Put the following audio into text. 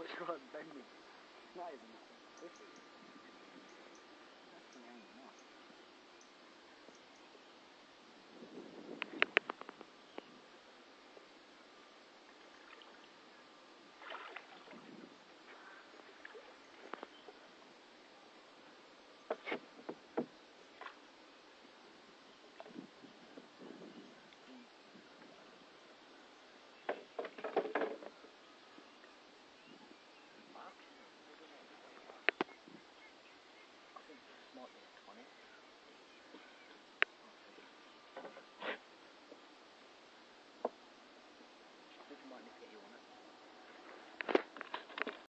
我说很笨的，那也不行，不行。Thank.